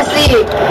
Messi.